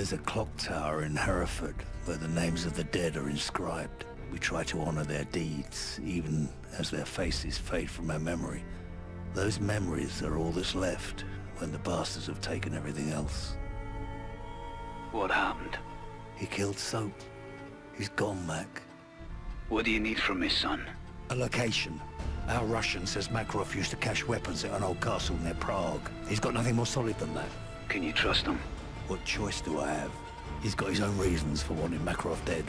There's a clock tower in Hereford where the names of the dead are inscribed. We try to honor their deeds, even as their faces fade from our memory. Those memories are all that's left when the bastards have taken everything else. What happened? He killed Soap. He's gone, Mac. What do you need from me, son? A location. Our Russian says Makarov used to cache weapons at an old castle near Prague. He's got nothing more solid than that. Can you trust him? What choice do I have? He's got his own reasons for wanting Makarov dead.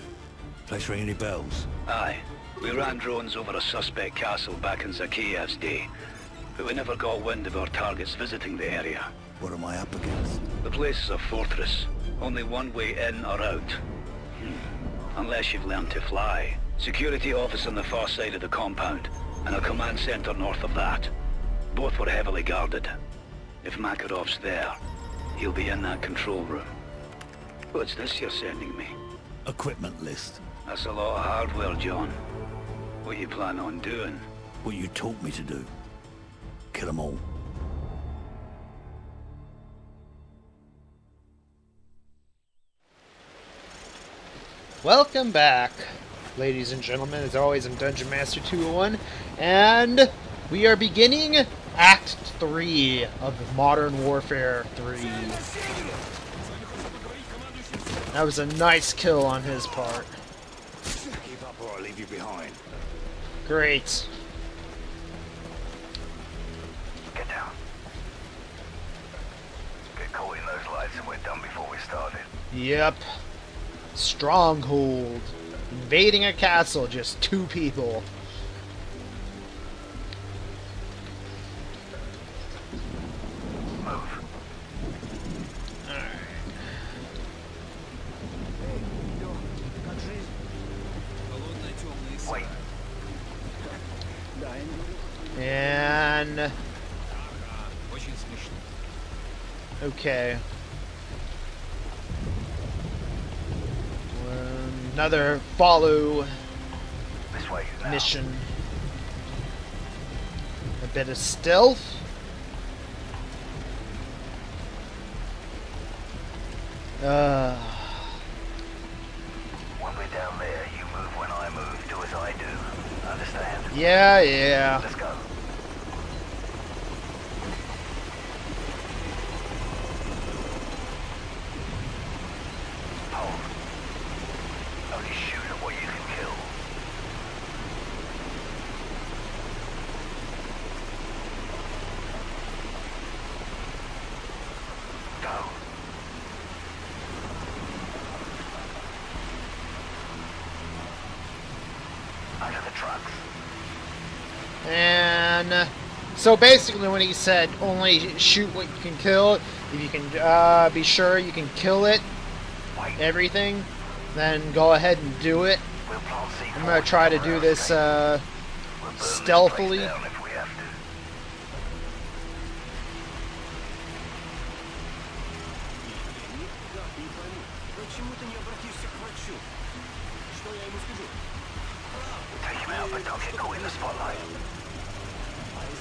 Place ring any bells? Aye. We ran drones over a suspect castle back in Zakhaev's day, but we never got wind of our targets visiting the area. What am I up against? The place is a fortress. Only one way in or out. Hmm. Unless you've learned to fly. Security office on the far side of the compound, and a command center north of that. Both were heavily guarded. If Makarov's there, he'll be in that control room. What's this you're sending me? Equipment list. That's a lot of hardware, John. What you plan on doing? What you taught me to do. Kill them all. Welcome back, ladies and gentlemen. As always, I'm Dungeon Master 201, and we are beginning Act 3 of Modern Warfare 3. That was a nice kill on his part. Keep up or I'll leave you behind. Great. Get down. Get caught in those lights and we're done before we started. Yep. Stronghold. Invading a castle, just two people. Okay. Another follow This way mission. A bit of stealth. Uh, When we're down there, you move when I move. Do as I do. Understand? yeah, yeah. Let's go. Hold. Only shoot at what you can kill. Go. Under the trucks. And uh, so basically, when he said only shoot what you can kill, if you can uh, be sure you can kill it, everything, then go ahead and do it. We'll plant C4 I'm gonna try to do this uh, We'll burn this place stealthily. down if we have to. Take him out, but don't get caught in the spotlight. Weapons spotted! Open fire!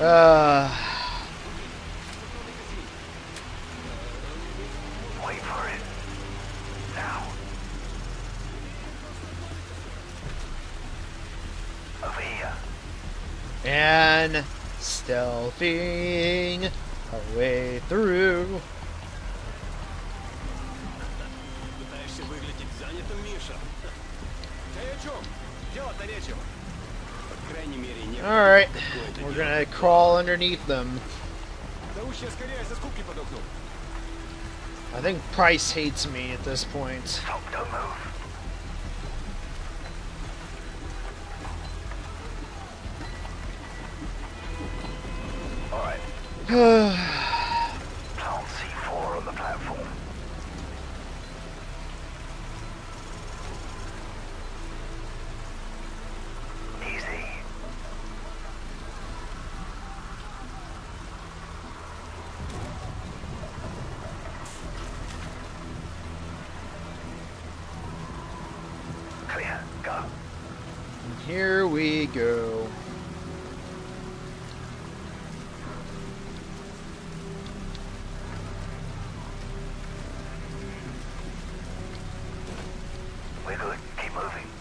Uh, Wait for it. Now. Over here. and stealthing our way through. Alright, we're gonna crawl underneath them. I think Price hates me at this point. Alright. Plant C4 on the platform.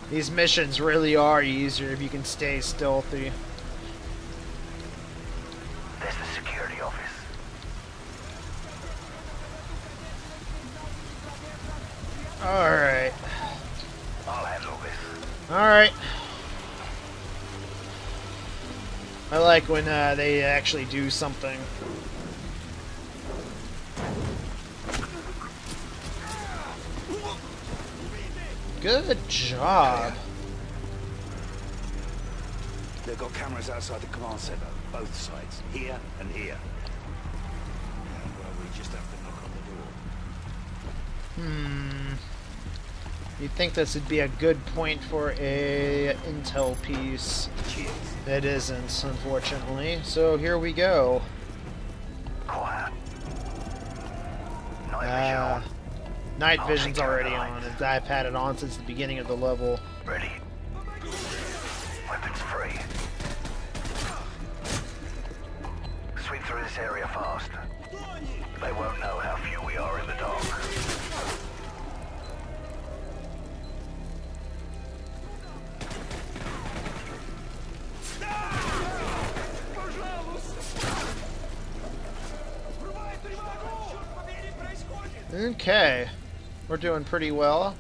These missions really are easier if you can stay stealthy. There's the security office. Alright. I'll handle this. Alright. I like when uh, they actually do something. Good job. They've got cameras outside the command center, both sides, here and here. Well, we just have to knock on the door. Hmm. You'd think this would be a good point for a intel piece. Cheers. It isn't, unfortunately. So here we go. Quiet. Vision Uh. Night vision's take care of already on. lights. I've had it on since the beginning of the level. Ready. Weapons free. Sweep through this area fast. They won't know how few we are in the dark. Okay. We're doing pretty well.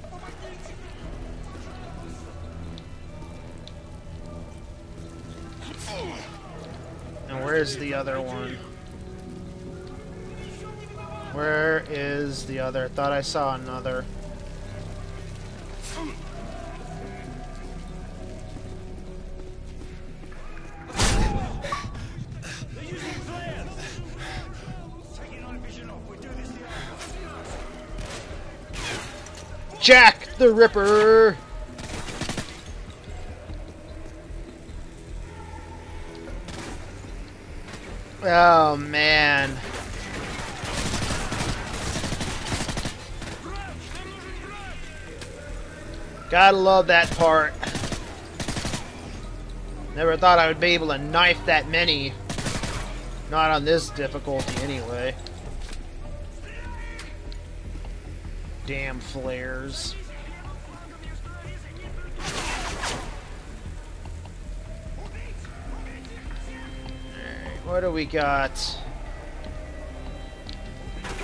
And where's the other one? Where is the other? I Thought I saw another. Jack the Ripper! Oh man. Gotta love that part. Never thought I would be able to knife that many. Not on this difficulty, anyway. Damn flares. Alright, what do we got?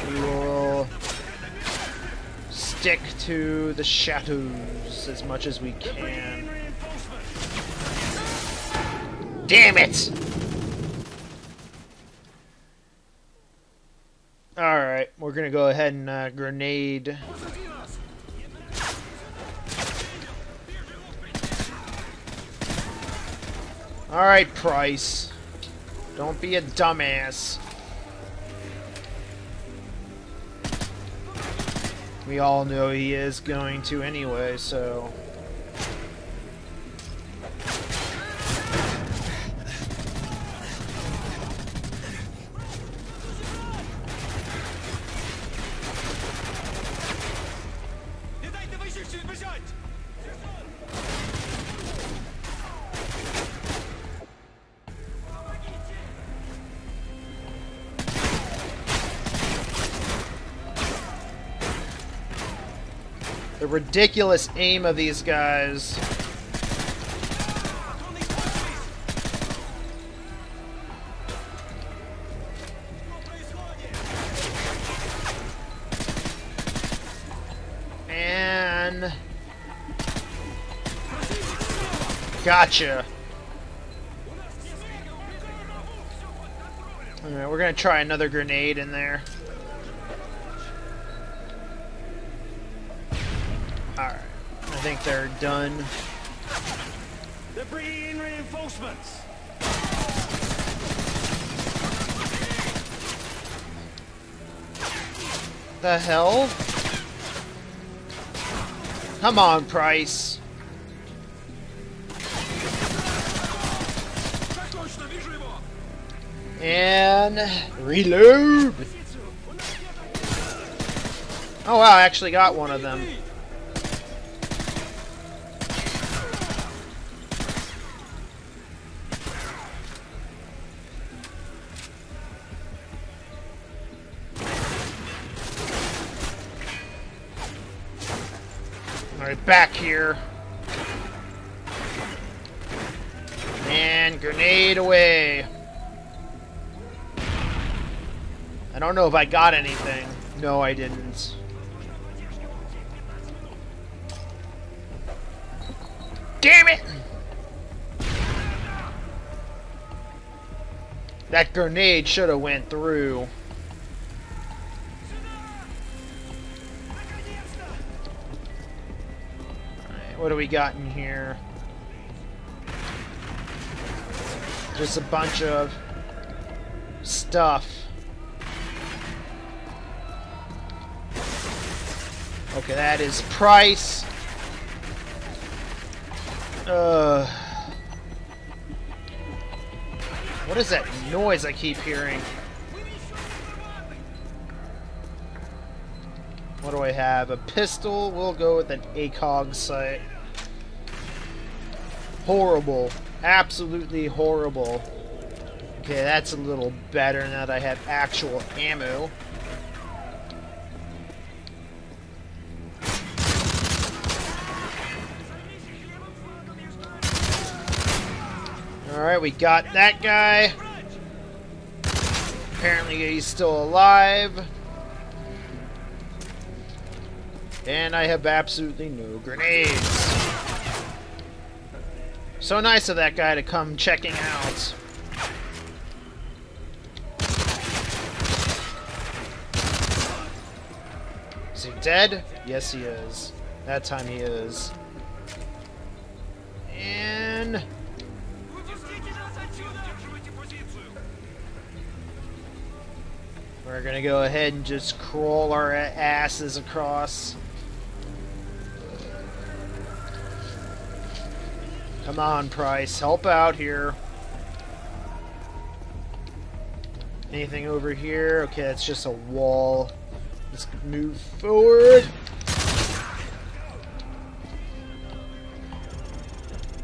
We will stick to the shadows as much as we can. Damn it! Alright, we're gonna go ahead and uh, grenade. Alright, Price. Don't be a dumbass. We all know he is going to anyway, so... ridiculous aim of these guys. And... Gotcha. Alright, we're gonna try another grenade in there. think they're done. They're bringing in reinforcements. The hell? Come on, Price. And reload. Oh wow, I actually got one of them. Back here. And grenade away. I don't know if I got anything. No, I didn't. Damn it! That grenade should have went through. What do we got in here? Just a bunch of stuff. Okay, that is price. Uh, what is that noise I keep hearing? What do I have? A pistol. We'll go with an ACOG sight. Horrible. Absolutely horrible. Okay, that's a little better now that I have actual ammo. Alright, we got that guy. Apparently he's still alive. And I have absolutely no grenades. So nice of that guy to come checking out. Is he dead? Yes, he is. That time he is. And... We're gonna go ahead and just crawl our asses across. Come on, Price, help out here. Anything over here? Okay, it's just a wall. Let's move forward.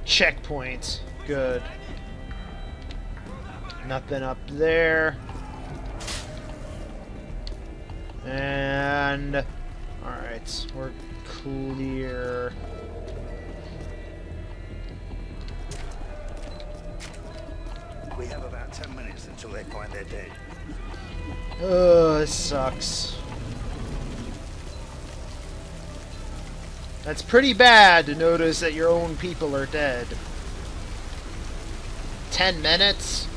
Checkpoint. Good. Nothing up there. And alright, we're clear. We have about 10 minutes until they find their dead. Oh, this sucks. That's pretty bad to notice that your own people are dead. Ten minutes?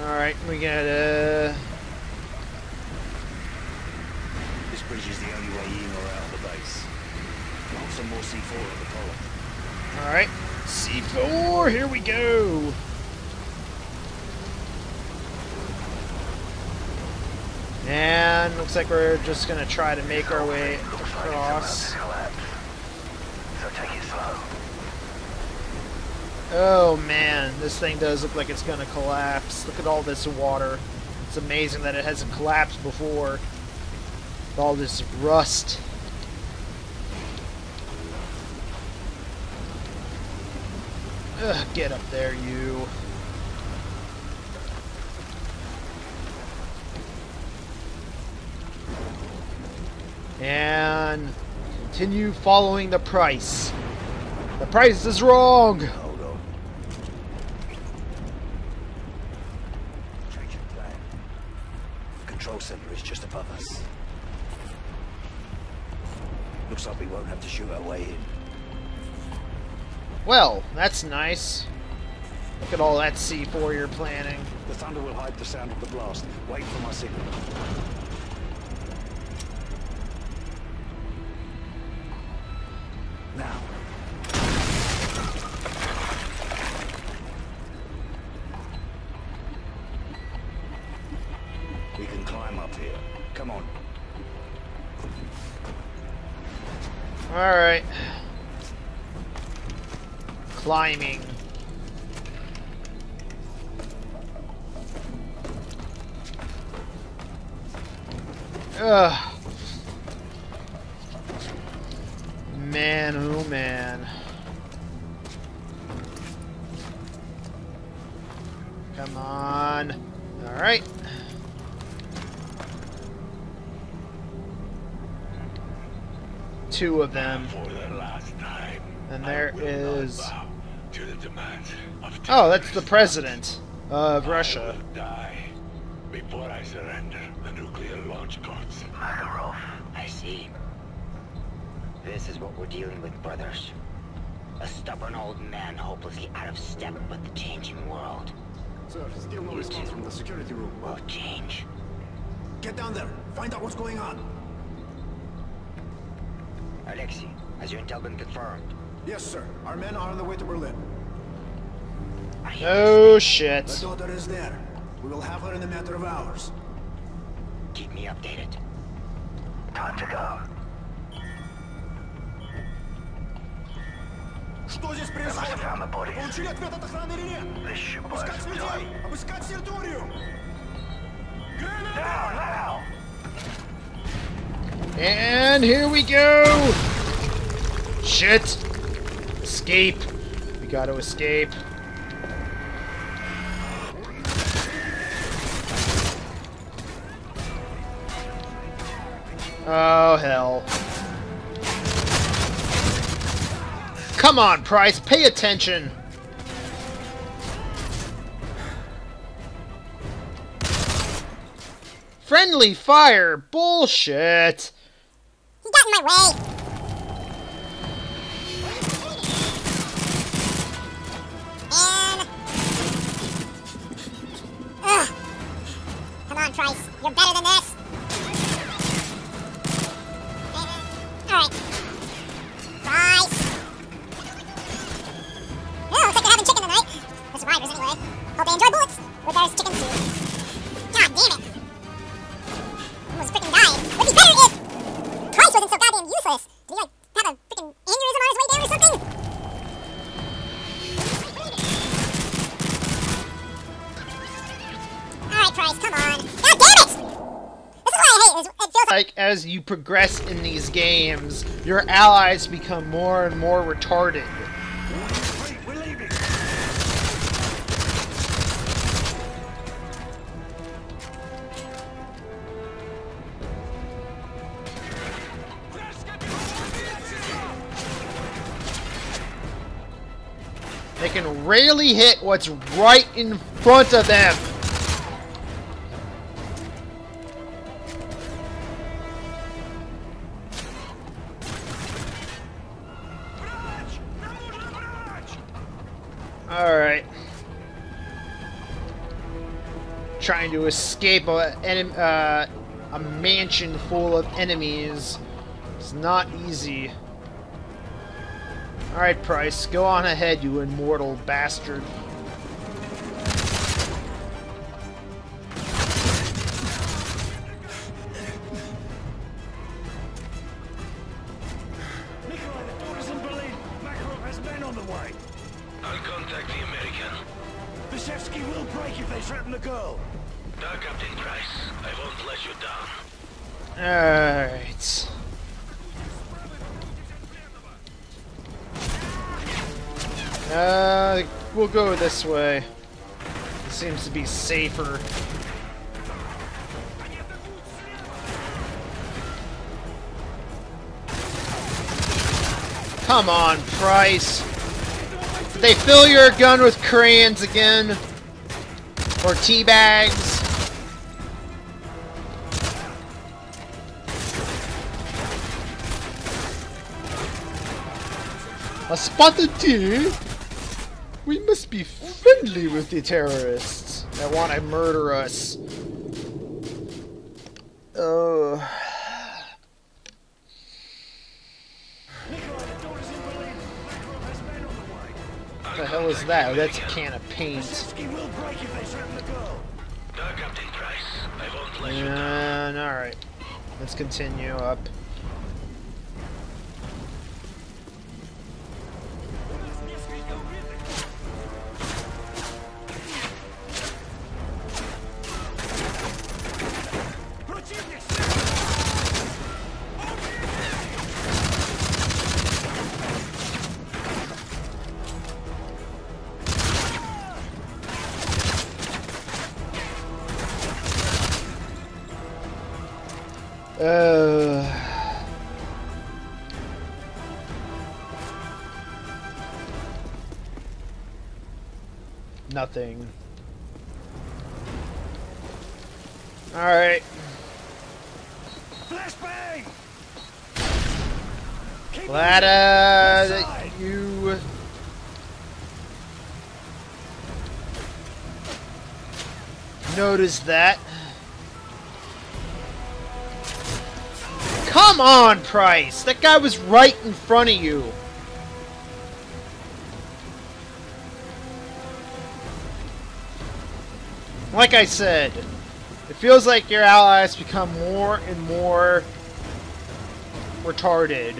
Alright, we got uh This bridge is the only way in or out of the base. Want some more C4 at the column. Alright. C4, here we go. And looks like we're just gonna try to make our way across. Oh man, this thing does look like it's gonna collapse. Look at all this water. It's amazing that it hasn't collapsed before. All this rust. Ugh, get up there, you. And continue following the price. The price is wrong! Change of plan. The control center is just above us. Looks like we won't have to shoot our way in. Well, that's nice. Look at all that C4 you're planning. The thunder will hide the sound of the blast. Wait for my signal. That's the president of I Russia. will die before I surrender the nuclear launch codes. Makarov. I see. This is what we're dealing with, brothers. A stubborn old man hopelessly out of step with the changing world. Sir, still no You response from the security room. Will change. Get down there. Find out what's going on. Alexei, has your intel been confirmed? Yes, sir. Our men are on the way to Berlin. I hear Oh The shit. daughter is there. We will have her in a matter of hours. Keep me updated. Time to go. Что здесь They must have found the bodies. Получили ответ от охраны или нет? This ship was Обыскать людей! Обыскать территорию! Now, now! And here we go! Shit! Escape. We gotta escape. Oh, hell. Come on, Price, pay attention! Friendly fire! Bullshit! Got in my way. Come on, Price. You're better than this. You progress in these games, your allies become more and more retarded. They can rarely hit what's right in front of them. Alright. Trying to escape a, uh, a mansion full of enemies. It's not easy. Alright, Price, go on ahead, you immortal bastard. This way. Seems to be safer. Come on, Price. They fill your gun with crayons again? Or tea bags? A spotted tea? We must be friendly with the terrorists that want to murder us. Oh. Nikolai, the door is in Berlin. Makarov has men on the way. What the hell is that? Oh, that's a can of paint. Vorshevsky will break if they threaten the girl. Da, Captain Price. I won't let you down. And alright. Let's continue up. nothing. Alright. Flashbang! Glad uh, that you... noticed that. Come on, Price! That guy was right in front of you! like I said, it feels like your allies become more and more retarded.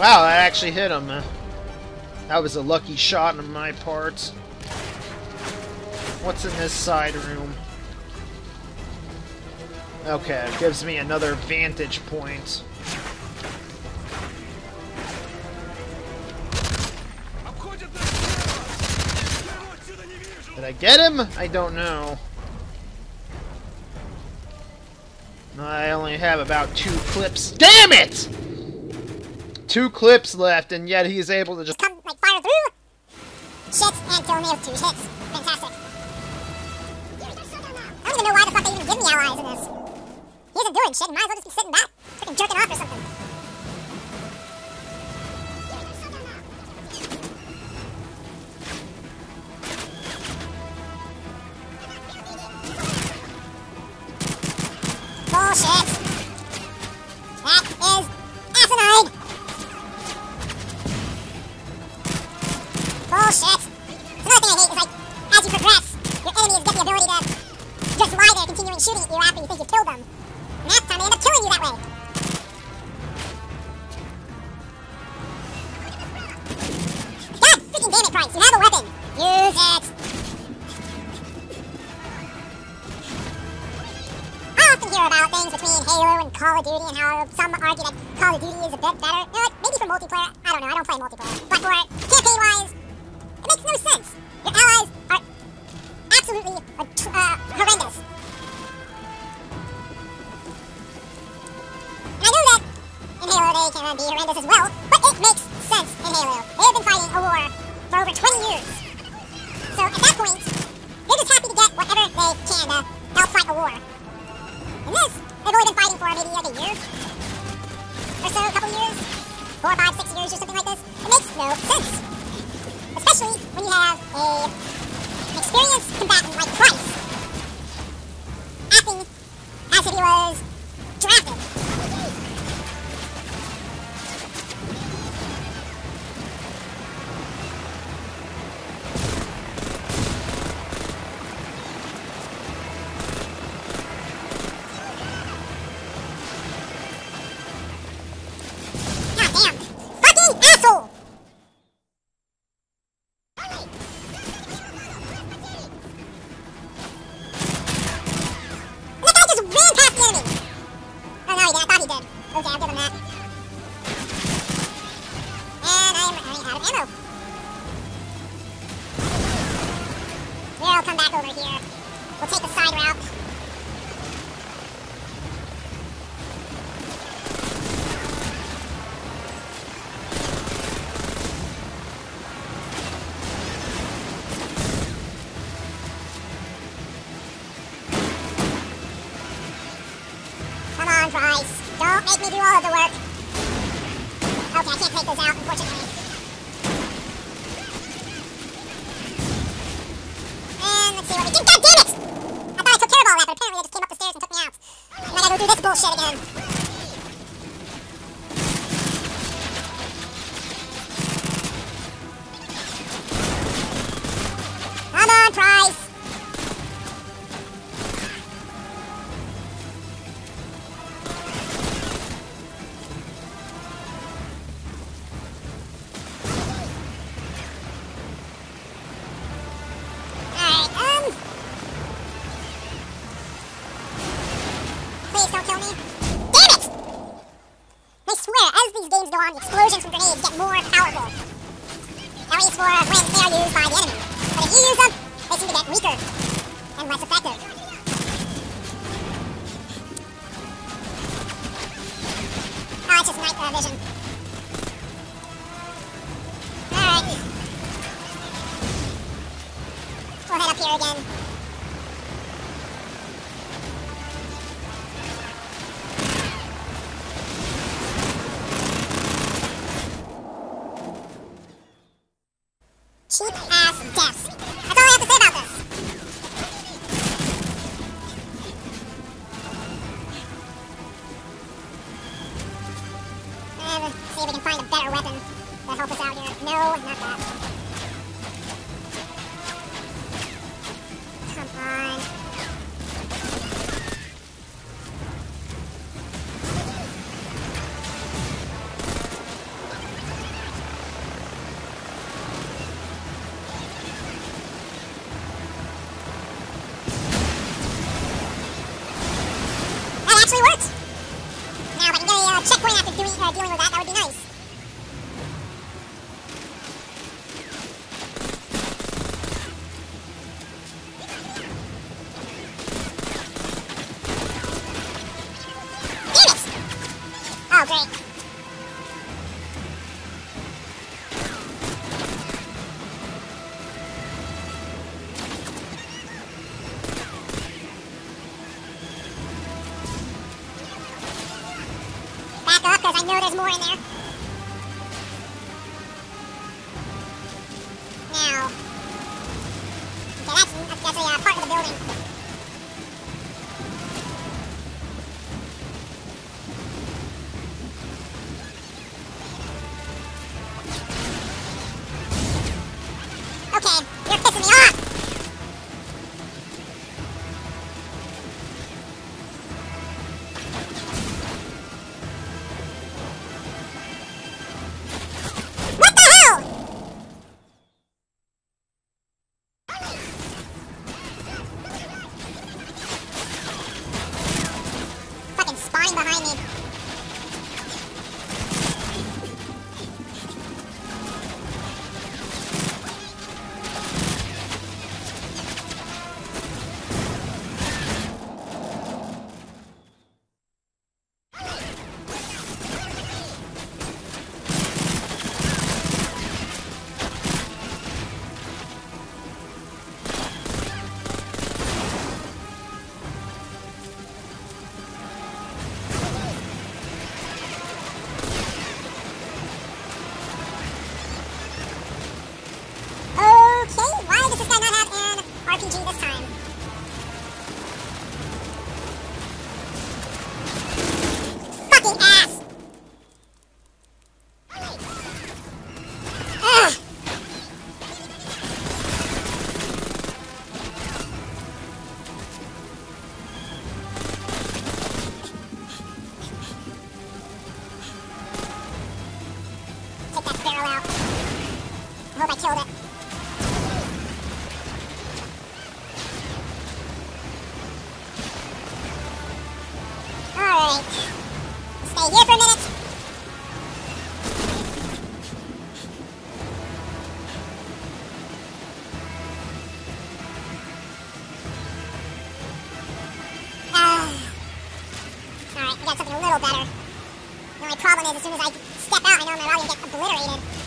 Wow, that actually hit him. That was a lucky shot on my part. What's in this side room? Okay, it gives me another vantage point. Did I get him? I don't know. I only have about two clips. Damn it! two clips left, and yet he's able to just come like fire through. Shit and kill me with two hits. Fantastic. I don't even know why the fuck they even give me allies in this. He isn't doing shit. Might as well just be sitting back, fucking jerking off or something. I'll come back over here. We'll take the side route. used by the enemy. But if you use them, they seem to get weaker and less effective. Oh, it's just night uh, vision. Back up, because I know there's more in there. little better. The only problem is, as soon as I step out, I know I'm going to get obliterated.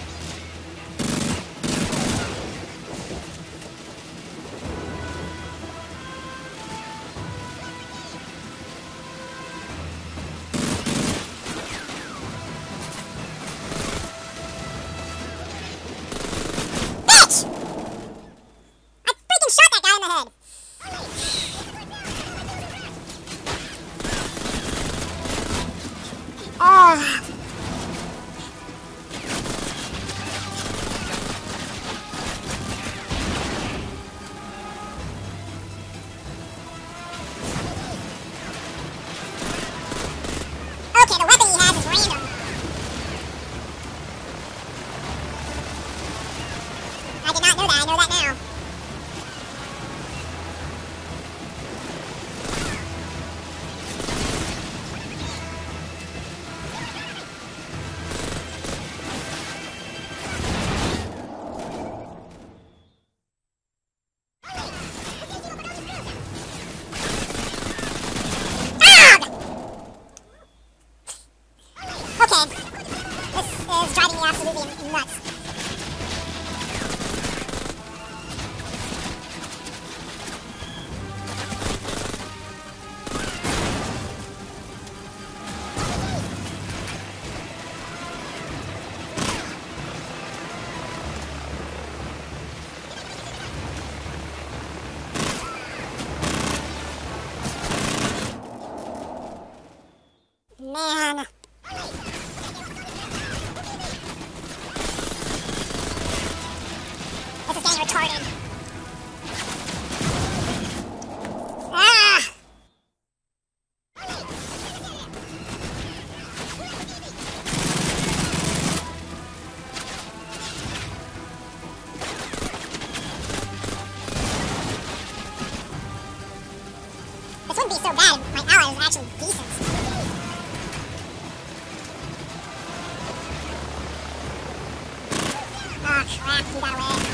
He got away.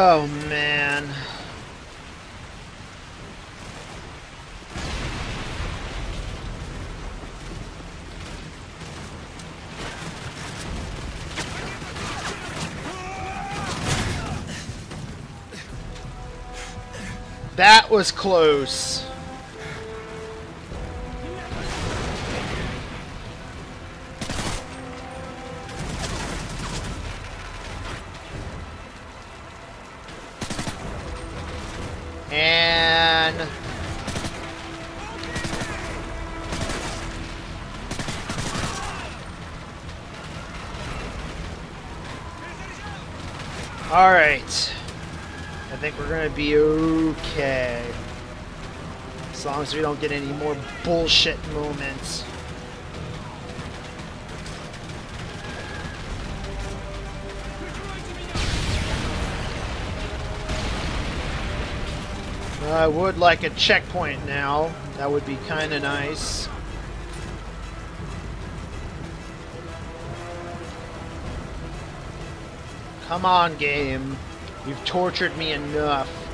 Oh man. That was close. Long as we don't get any more bullshit moments. I would like a checkpoint now. That would be kind of nice. Come on, game. You've tortured me enough.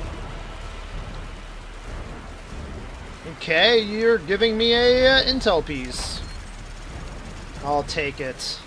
Okay, you're giving me a uh, intel piece. I'll take it.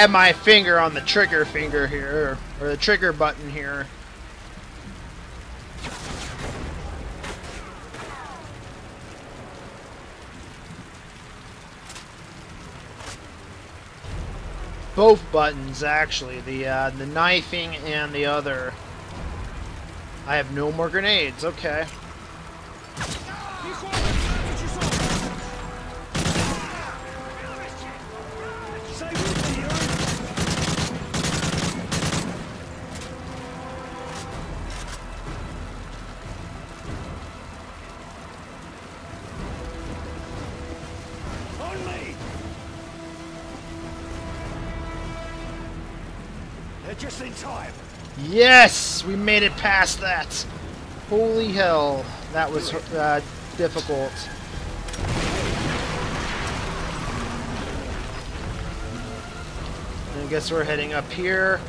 Have my finger on the trigger finger here, or the trigger button here. Both buttons, actually, the uh, the knifing and the other. I have no more grenades. Okay. They're just in time. Yes, we made it past that. Holy hell, that was uh, difficult. I guess we're heading up here.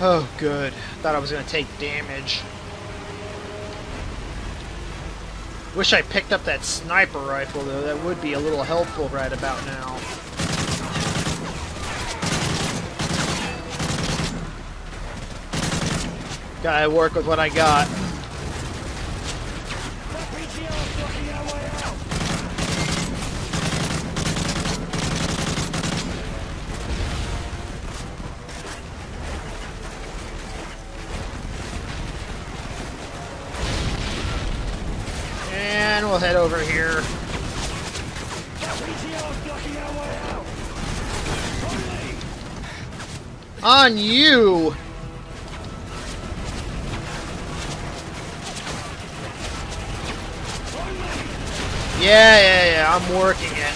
Oh, good. Thought I was going to take damage. Wish I picked up that sniper rifle, though. That would be a little helpful right about now. Gotta work with what I got. On you! Yeah, yeah, yeah, I'm working it.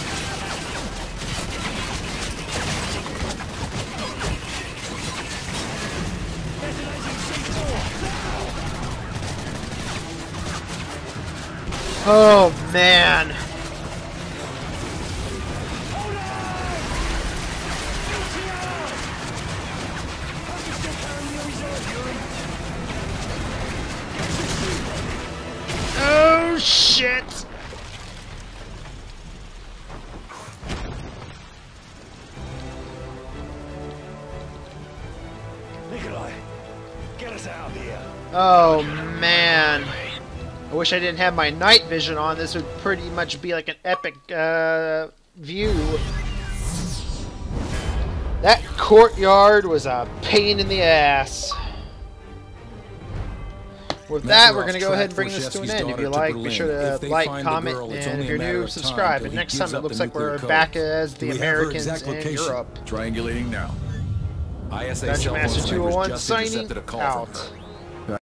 Oh, man. Wish I didn't have my night vision on. This would pretty much be like an epic uh, view. That courtyard was a pain in the ass. With that, we're going to go ahead and bring this to an end. If you like, be sure to like, comment, and if you're new, subscribe. And next time, it looks like we're back as the Americans in Europe. Triangulating now. ISA Dungeon cell phone Master snipers 201 signing intercepted a call from out.